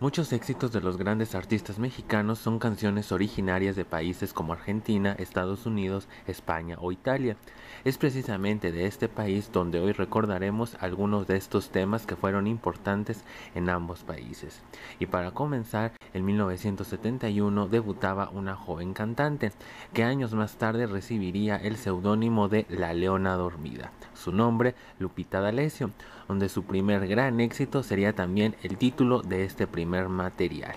Muchos éxitos de los grandes artistas mexicanos son canciones originarias de países como Argentina, Estados Unidos, España o Italia. Es precisamente de este país donde hoy recordaremos algunos de estos temas que fueron importantes en ambos países. Y para comenzar, en 1971 debutaba una joven cantante, que años más tarde recibiría el seudónimo de La Leona Dormida. Su nombre, Lupita D'Alessio, donde su primer gran éxito sería también el título de este primer material.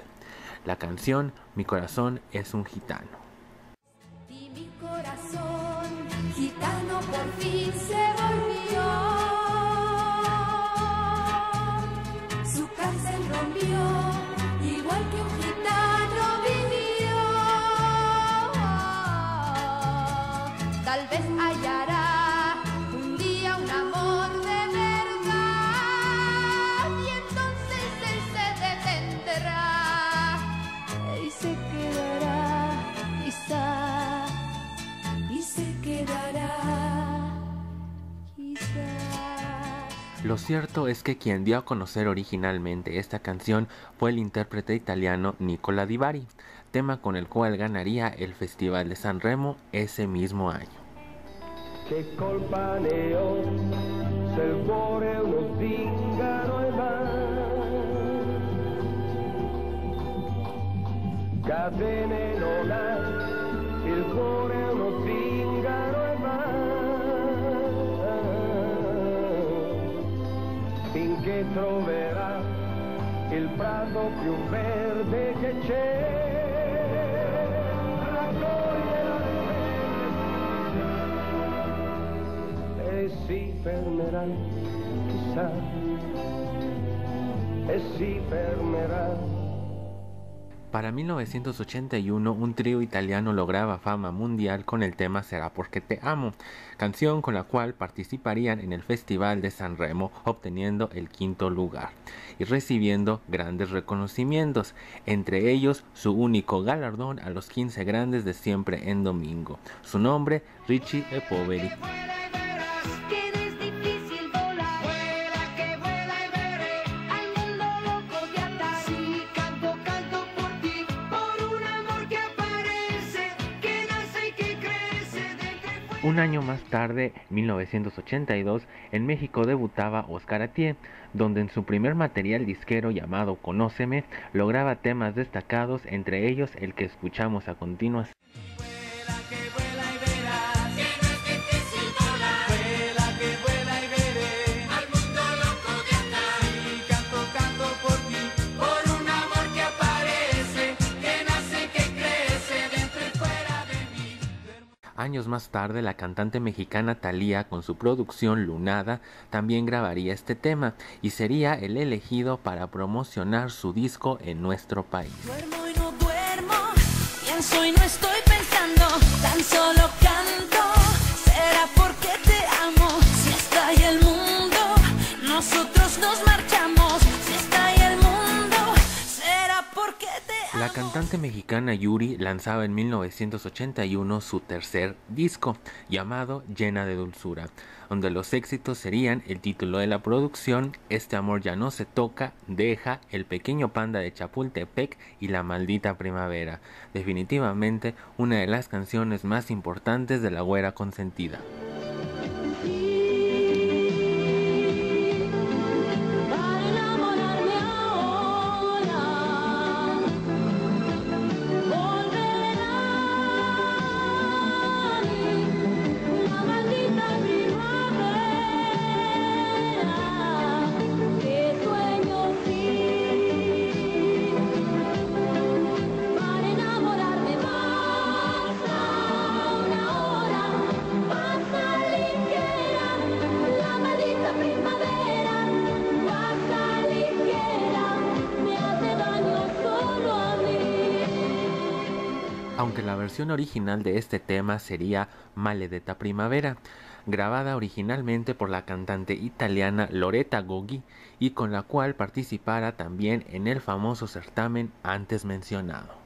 La canción Mi corazón es un gitano. Su cárcel Lo cierto es que quien dio a conocer originalmente esta canción fue el intérprete italiano Nicola Di Bari, tema con el cual ganaría el Festival de San Remo ese mismo año. Finché troverà il prato più verde che c'è. Raccoglierà e si fermerà, chissà, e si fermerà. Para 1981, un trío italiano lograba fama mundial con el tema Será porque te amo, canción con la cual participarían en el Festival de San Remo, obteniendo el quinto lugar y recibiendo grandes reconocimientos, entre ellos su único galardón a los 15 grandes de siempre en domingo. Su nombre, Richie e Un año más tarde, 1982, en México debutaba Oscar Atié, donde en su primer material disquero llamado Conóceme lograba temas destacados, entre ellos el que escuchamos a continuación. Años más tarde, la cantante mexicana Thalía, con su producción Lunada, también grabaría este tema y sería el elegido para promocionar su disco en nuestro país. Duermo y no duermo, pienso y no estoy pensando, tan solo La cantante mexicana Yuri lanzaba en 1981 su tercer disco, llamado Llena de Dulzura, donde los éxitos serían el título de la producción, Este amor ya no se toca, Deja, El pequeño panda de Chapultepec y La maldita primavera. Definitivamente una de las canciones más importantes de la güera consentida. Aunque la versión original de este tema sería Maledetta Primavera, grabada originalmente por la cantante italiana Loretta Goggi y con la cual participara también en el famoso certamen antes mencionado.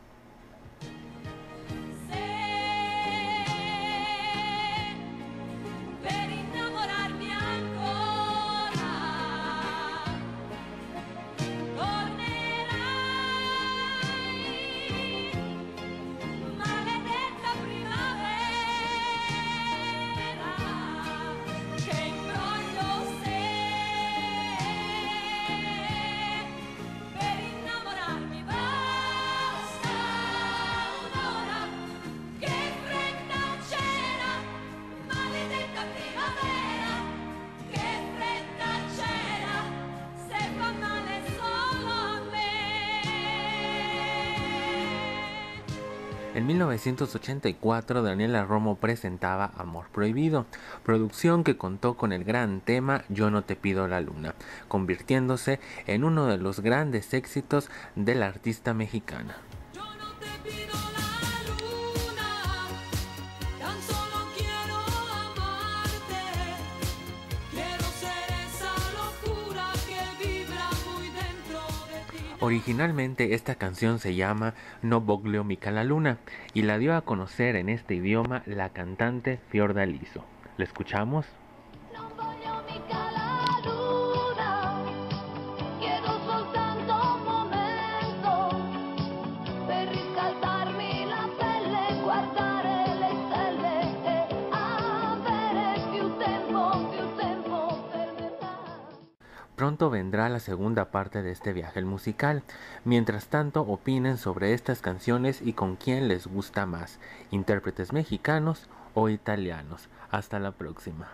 En 1984 Daniela Romo presentaba Amor Prohibido, producción que contó con el gran tema Yo no te pido la luna, convirtiéndose en uno de los grandes éxitos de la artista mexicana. Originalmente esta canción se llama No Boglio mica la luna y la dio a conocer en este idioma la cantante Fiordaliso. ¿La escuchamos? Pronto vendrá la segunda parte de este viaje musical. Mientras tanto, opinen sobre estas canciones y con quién les gusta más, intérpretes mexicanos o italianos. Hasta la próxima.